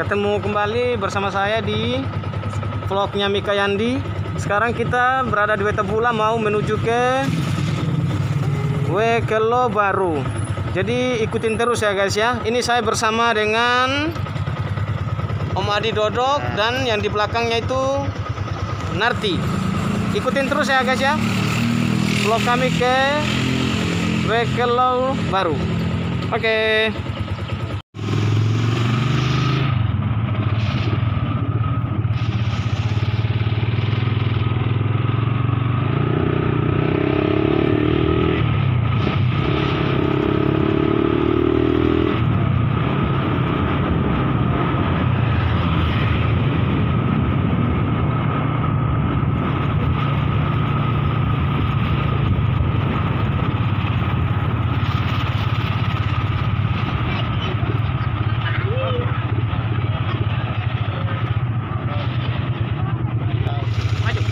ketemu kembali bersama saya di vlognya Mika Yandi. Sekarang kita berada di Wetabula mau menuju ke Wekelo Baru. Jadi ikutin terus ya guys ya. Ini saya bersama dengan Om Adi Dodok dan yang di belakangnya itu Narti. Ikutin terus ya guys ya. Vlog kami ke Wekelo Baru. Oke. Maju.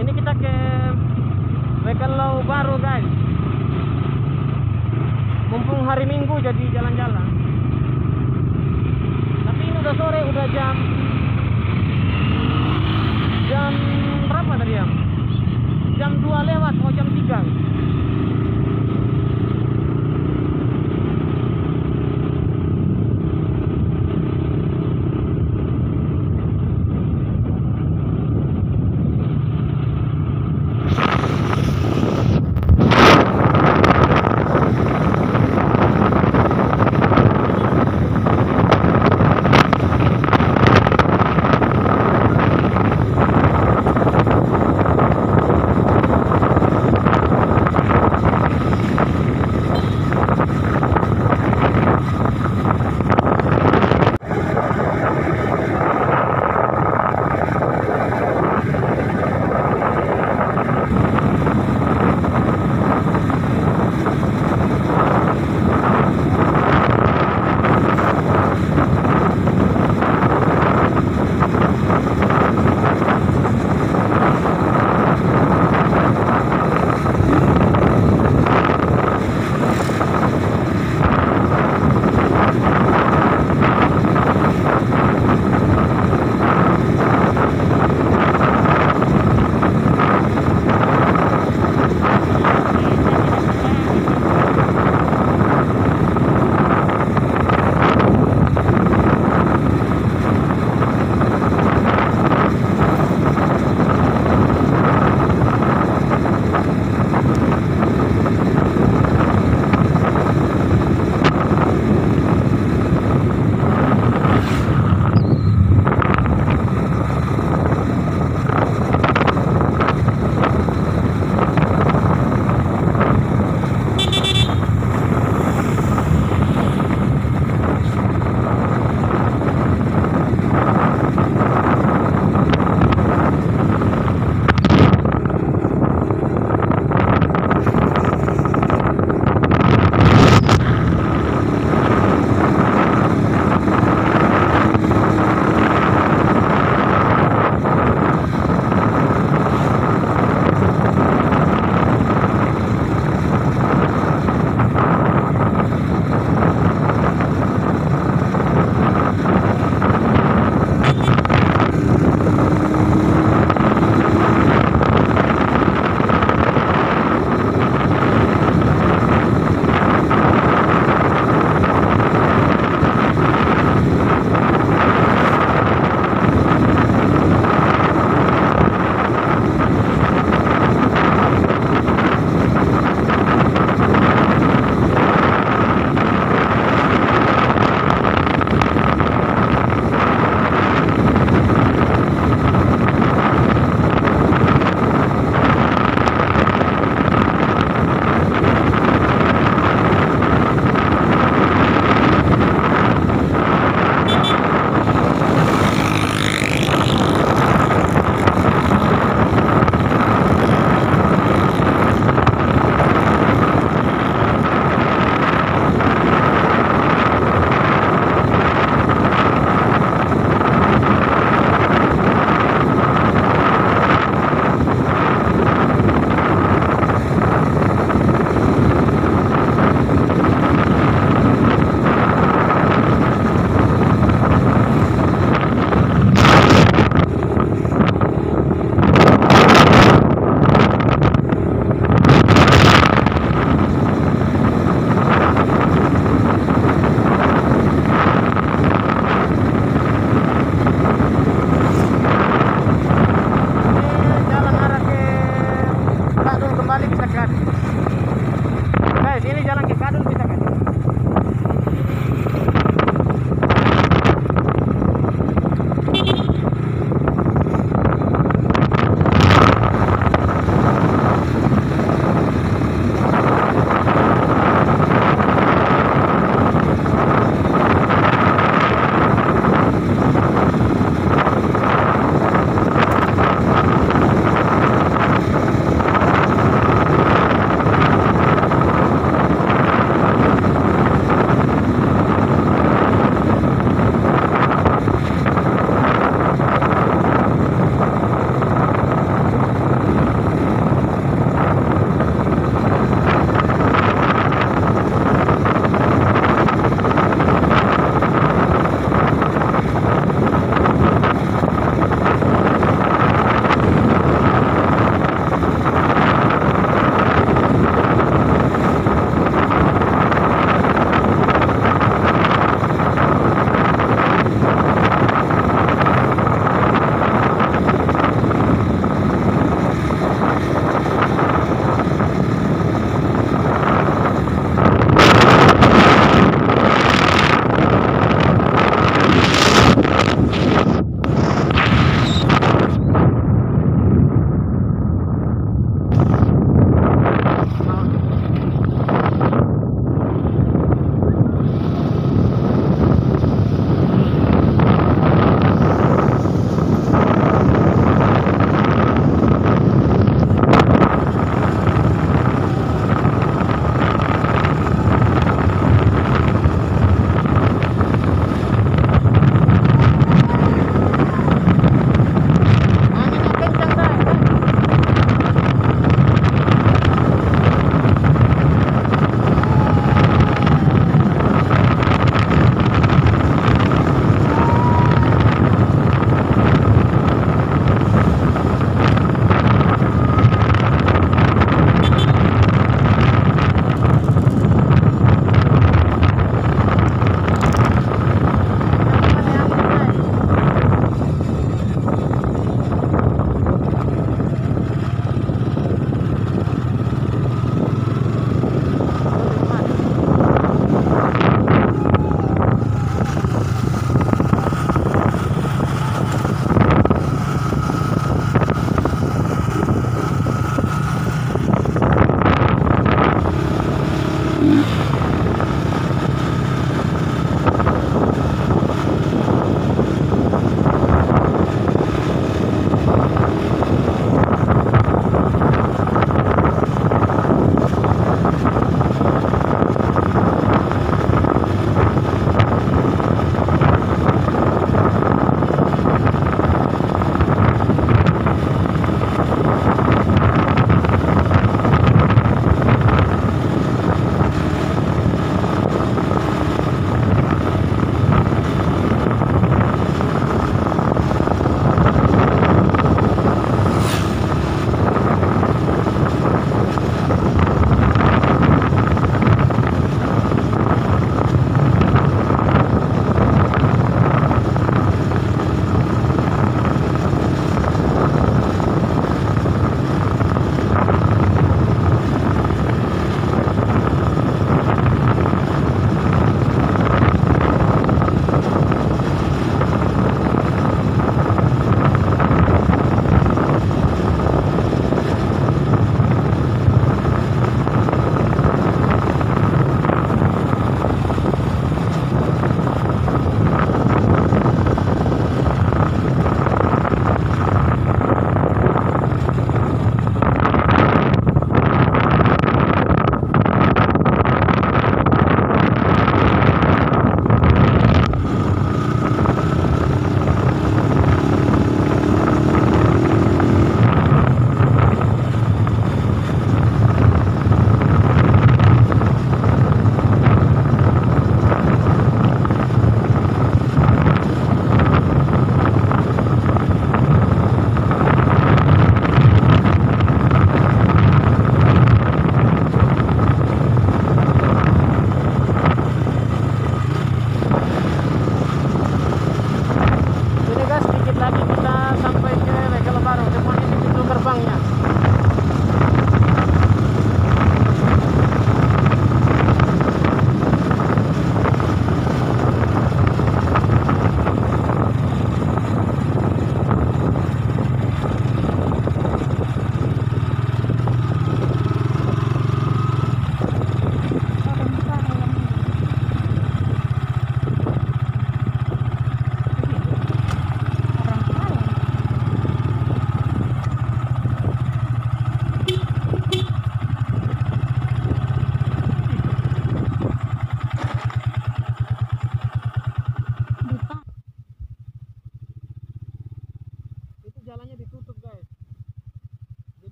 Ini kita ke Bekelau baru guys. Mumpung hari Minggu jadi jalan-jalan. Tapi ini udah sore, udah jam jam berapa tadi ya? Jam 2 lewat mau jam 3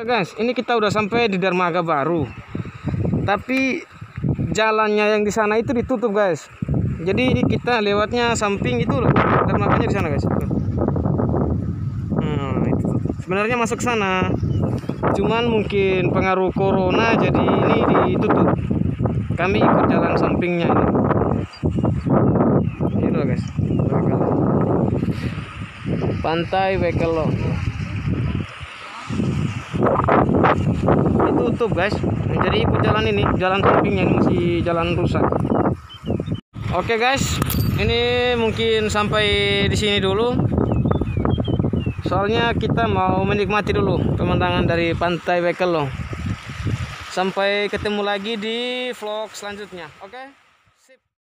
Oke guys, ini kita udah sampai di dermaga baru. Tapi jalannya yang di sana itu ditutup guys. Jadi kita lewatnya samping itu loh. Dermaganya di sana guys. Hmm, itu. Sebenarnya masuk sana. Cuman mungkin pengaruh corona jadi ini ditutup. Kami ikut jalan sampingnya ini. Ini loh guys. Pantai Wekelo. Ditutup guys. Jadi ikut jalan ini, jalan sampingnya ini masih jalan rusak. Oke guys, ini mungkin sampai di sini dulu. Soalnya kita mau menikmati dulu pemandangan dari Pantai Wekelo. Sampai ketemu lagi di vlog selanjutnya. Oke?